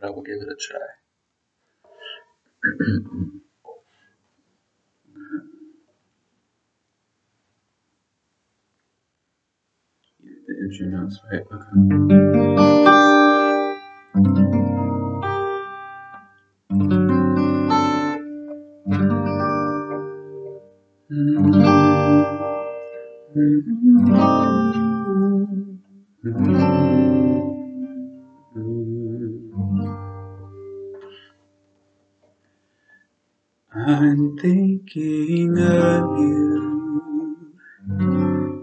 but I will give it a try. the intro notes right. I'm thinking of you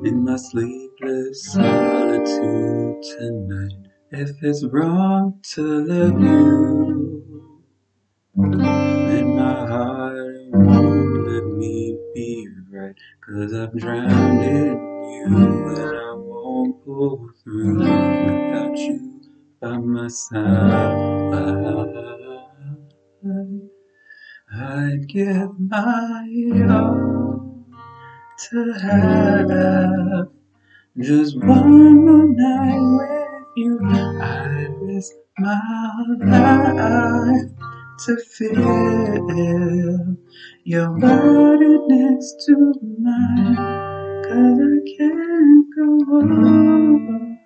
in my sleepless solitude tonight. If it's wrong to love you, then my heart won't let me be right. Cause I'm drowned in you and I won't pull through without you by my side. I'd give my all to have just one more night with you. I'd risk my life to feel your body next to mine. Cause I can't go on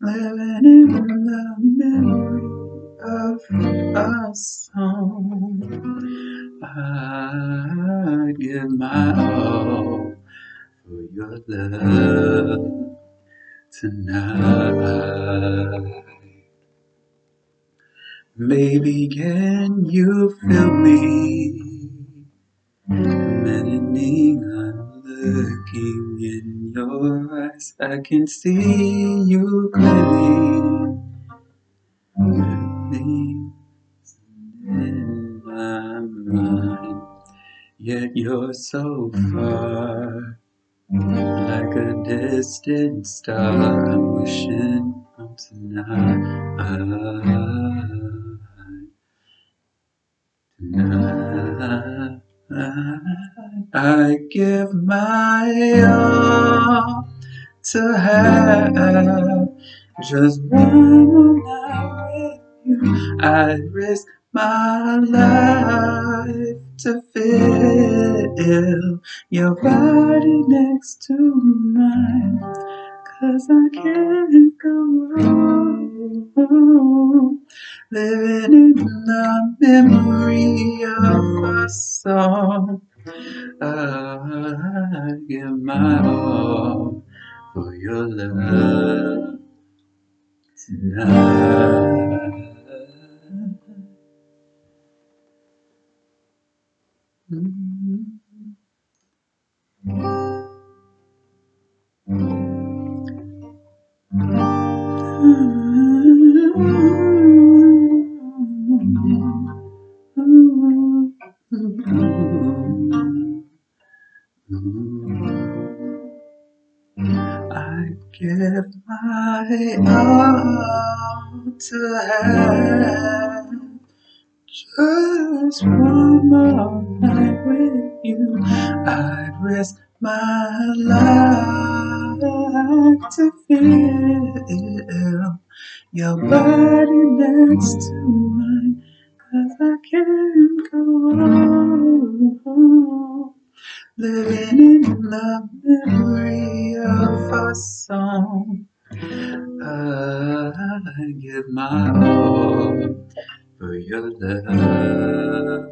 living in the memory of a song. Your love tonight. Baby, can you feel me? Imagining I'm looking in your eyes, I can see you clearly. In my mind, yet you're so far, like a distant star. I'm wishing on tonight. Tonight, I give my all to have just one more night with you. I risk my life to feel your body next to mine. Cause I can't go on living in the memory of a song. I give my all for your love tonight. I give my all to have just one more night. I'd my life to feel your body next to mine. Cause I can't go on living in the memory of a song. I give my all for your love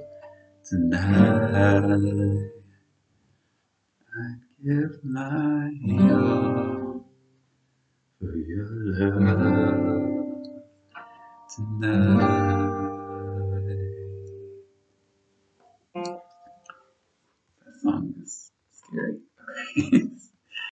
tonight. Give my all for your love tonight. That song is scary.